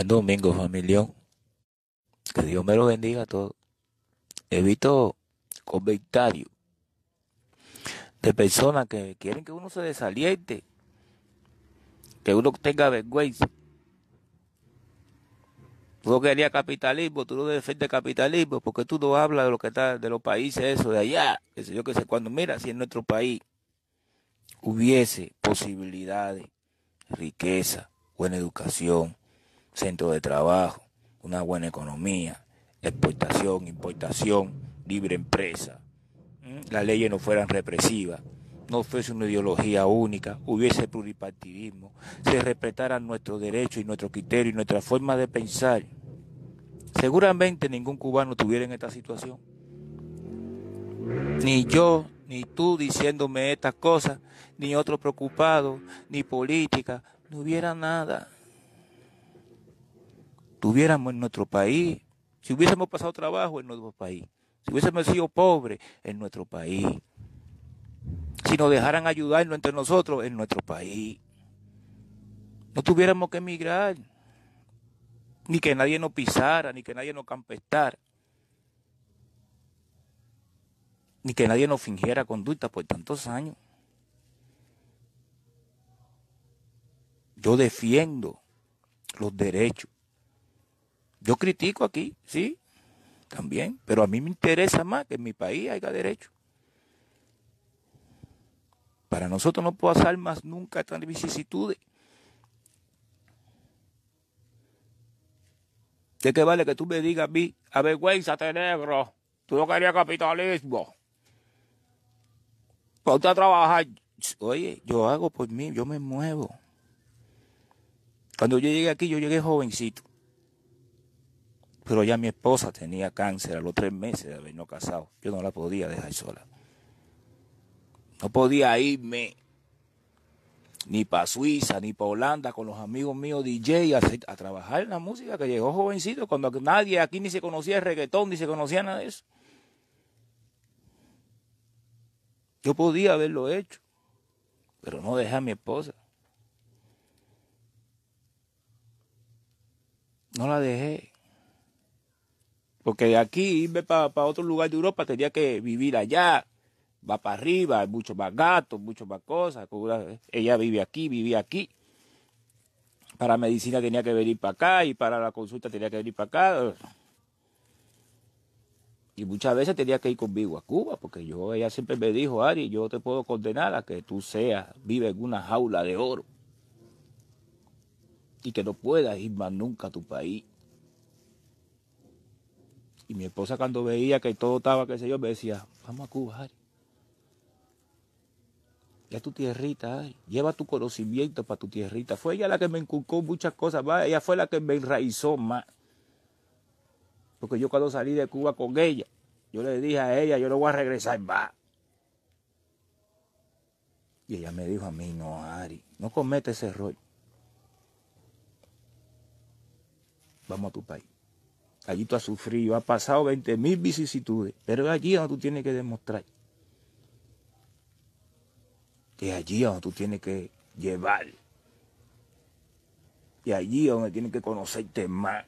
Buen domingo, familión. Que Dios me lo bendiga a todos. He visto comentarios de personas que quieren que uno se desaliente, que uno tenga vergüenza. Tú no querías capitalismo, tú no defiendes capitalismo, porque tú no hablas de lo que está, de los países eso de allá, que yo que sé cuando. Mira, si en nuestro país hubiese posibilidades, riqueza, buena educación, centro de trabajo, una buena economía, exportación, importación, libre empresa, las leyes no fueran represivas, no fuese una ideología única, hubiese pluripartidismo, se respetaran nuestros derechos y nuestros criterios y nuestra forma de pensar, seguramente ningún cubano estuviera en esta situación. Ni yo, ni tú diciéndome estas cosas, ni otro preocupado, ni política, no hubiera nada. Tuviéramos en nuestro país, si hubiésemos pasado trabajo en nuestro país, si hubiésemos sido pobres en nuestro país, si nos dejaran ayudarnos entre nosotros en nuestro país, no tuviéramos que emigrar, ni que nadie nos pisara, ni que nadie nos campestara, ni que nadie nos fingiera conducta por tantos años. Yo defiendo los derechos. Yo critico aquí, sí, también, pero a mí me interesa más que en mi país haya derecho. Para nosotros no puedo hacer más nunca estas vicisitudes. ¿De qué vale que tú me digas a mí, avergüénzate negro, tú no querías capitalismo? Ponte a trabajar. Oye, yo hago por mí, yo me muevo. Cuando yo llegué aquí, yo llegué jovencito. Pero ya mi esposa tenía cáncer a los tres meses de habernos casado. Yo no la podía dejar sola. No podía irme ni para Suiza, ni para Holanda con los amigos míos DJ a, trabajar en la música que llegó jovencito, cuando nadie aquí ni se conocía el reggaetón, ni se conocía nada de eso. Yo podía haberlo hecho, pero no dejé a mi esposa. No la dejé. Porque de aquí irme para otro lugar de Europa tenía que vivir allá, va para arriba, hay muchos más gatos, muchas más cosas. Ella vive aquí, vivía aquí. Para medicina tenía que venir para acá y para la consulta tenía que venir para acá. Y muchas veces tenía que ir conmigo a Cuba, porque yo, ella siempre me dijo, Ari, yo te puedo condenar a que tú seas, vive en una jaula de oro. Y que no puedas ir más nunca a tu país. Y mi esposa cuando veía que todo estaba, qué sé yo, me decía, vamos a Cuba, Ari. Ya tu tierrita, Ari. Lleva tu conocimiento para tu tierrita. Fue ella la que me inculcó muchas cosas más. Ella fue la que me enraizó más. Porque yo cuando salí de Cuba con ella, yo le dije a ella, yo no voy a regresar más. Y ella me dijo a mí, no, Ari, no comete ese error. Vamos a tu país. Allí tú has sufrido, has pasado 20 mil vicisitudes, pero es allí donde tú tienes que demostrar. Es allí donde tú tienes que llevar. Y allí donde tienes que conocerte más.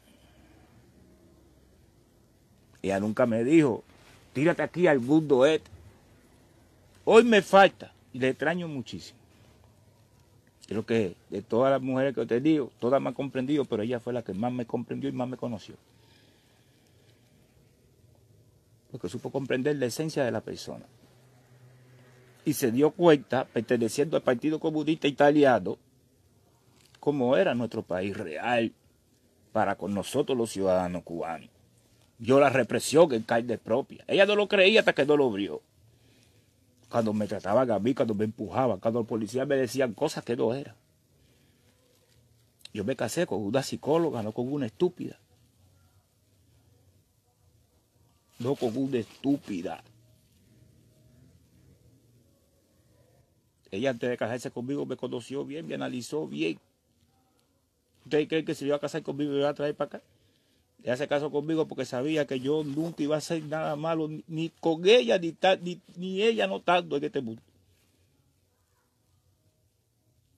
Ella nunca me dijo, tírate aquí al mundo este. Hoy me falta y le extraño muchísimo. Creo que de todas las mujeres que te digo, todas me han comprendido, pero ella fue la que más me comprendió y más me conoció. Porque supo comprender la esencia de la persona. Y se dio cuenta, perteneciendo al Partido Comunista Italiano, cómo era nuestro país real para con nosotros los ciudadanos cubanos. Yo la represión en carne propia. Ella no lo creía hasta que no lo vio. Cuando me trataban a mí, cuando me empujaban, cuando los policías me decían cosas que no eran. Yo me casé con una psicóloga, no con una estúpida. No con una estúpida. Ella antes de casarse conmigo me conoció bien, me analizó bien. ¿Ustedes creen que si iba a casar conmigo me iba a traer para acá? Ella se casó conmigo porque sabía que yo nunca iba a hacer nada malo, ni con ella, ni, ni, ni ella no tanto en este mundo.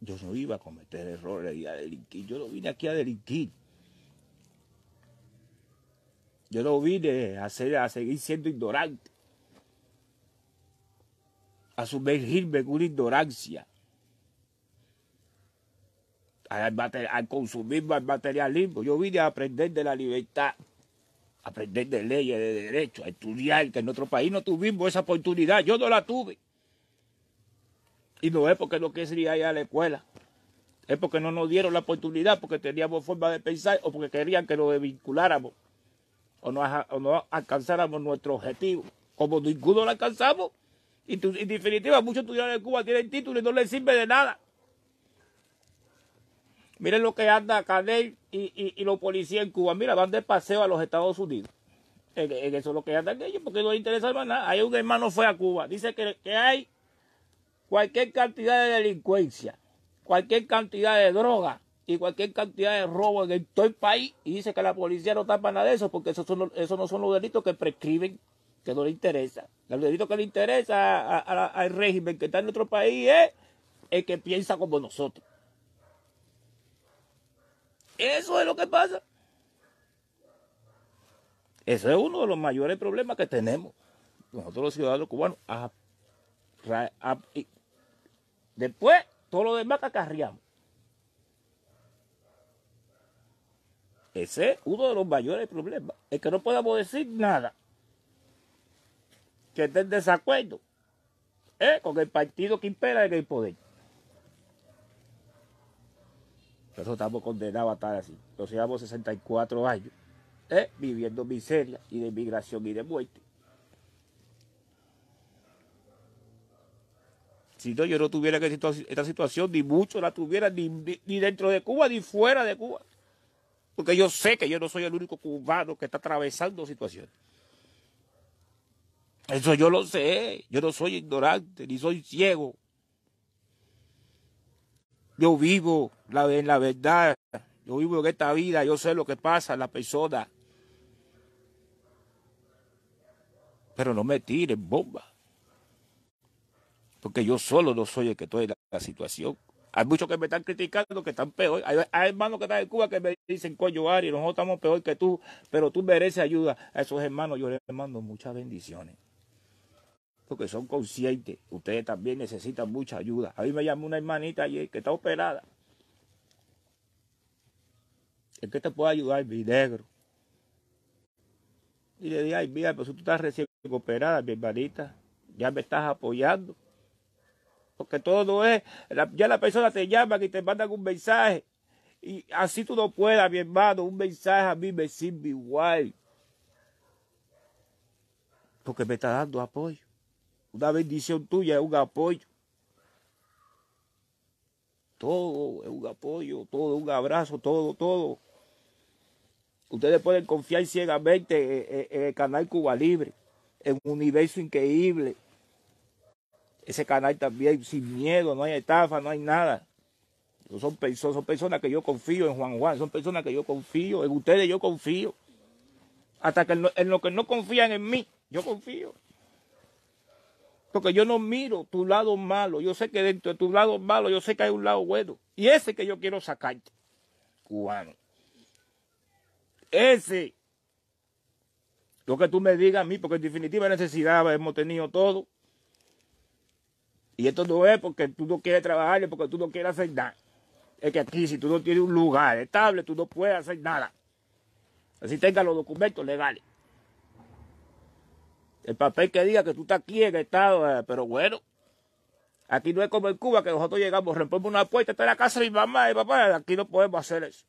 Yo no iba a cometer errores y a delinquir. Yo no vine aquí a delinquir. Yo no vine a, a seguir siendo ignorante. A sumergirme en una ignorancia. Al, al consumismo, al materialismo. Yo vine a aprender de la libertad aprender de leyes, de derechos, a estudiar, que en nuestro país no tuvimos esa oportunidad. Yo no la tuve. Y no es porque no quería ir a la escuela. Es porque no nos dieron la oportunidad, porque teníamos forma de pensar o porque querían que nos desvinculáramos o no, o no alcanzáramos nuestro objetivo. Como ninguno lo alcanzamos, y en definitiva muchos estudiantes de Cuba tienen título y no les sirve de nada. Miren lo que anda Canel y, y, los policías en Cuba. Mira, van de paseo a los Estados Unidos. En, eso es lo que andan ellos, porque no les interesa nada. Hay un hermano fue a Cuba. Dice que, que hay cualquier cantidad de delincuencia, cualquier cantidad de droga y cualquier cantidad de robo en todo el país. Y dice que la policía no tapa nada de eso, porque esos, son esos no son los delitos que prescriben, que no le interesa. El delito que le interesa al régimen que está en nuestro país es el que piensa como nosotros. Eso es lo que pasa. Ese es uno de los mayores problemas que tenemos nosotros los ciudadanos cubanos. después, todo lo demás que acarreamos. Ese es uno de los mayores problemas. Es que no podamos decir nada que esté en desacuerdo ¿eh? con el partido que impera en el poder. Nosotros estamos condenados a estar así. Nos llevamos 64 años ¿eh? viviendo miseria y de migración y de muerte. Si no, yo no tuviera esta situación, ni mucho la tuviera, ni dentro de Cuba, ni fuera de Cuba. Porque yo sé que yo no soy el único cubano que está atravesando situaciones. Eso yo lo sé. Yo no soy ignorante, ni soy ciego. Yo vivo la, en la verdad, yo vivo en esta vida, yo sé lo que pasa en la persona. Pero no me tiren bomba. Porque yo solo no soy el que estoy en la, situación. Hay muchos que me están criticando que están peor. Hay, hermanos que están en Cuba que me dicen, coño, Ari, nosotros estamos peor que tú, pero tú mereces ayuda. A esos hermanos yo les mando muchas bendiciones porque son conscientes. Ustedes también necesitan mucha ayuda. A mí me llamó una hermanita ayer que está operada. ¿En qué te puede ayudar, mi negro? Y le dije, ay, mira, pues tú estás recién operada, mi hermanita. Ya me estás apoyando. Porque todo es, ya la persona te llama y te mandan un mensaje. Y así tú no puedas, mi hermano, un mensaje a mí me sirve igual. Porque me está dando apoyo. Una bendición tuya es un apoyo. Todo es un apoyo, todo un abrazo, todo, todo. Ustedes pueden confiar ciegamente en, el canal Cuba Libre, en un universo increíble. Ese canal también sin miedo, no hay estafa, no hay nada. Son personas, son personas que yo confío en Juan Juan, son personas que yo confío, en ustedes yo confío. Hasta que en lo que no confían en mí, yo confío. Porque yo no miro tu lado malo. Yo sé que dentro de tu lado malo, yo sé que hay un lado bueno. Y ese que yo quiero sacarte, cubano. Ese. Lo que tú me digas a mí, porque en definitiva necesidad hemos tenido todo. Y esto no es porque tú no quieres trabajar, es porque tú no quieres hacer nada. Es que aquí, si tú no tienes un lugar estable, tú no puedes hacer nada. Así tengas los documentos legales el papel que diga que tú estás aquí en estado, eh, pero bueno, aquí no es como en Cuba que nosotros llegamos, rompemos una puerta, está en la casa de mi mamá y papá, aquí no podemos hacer eso.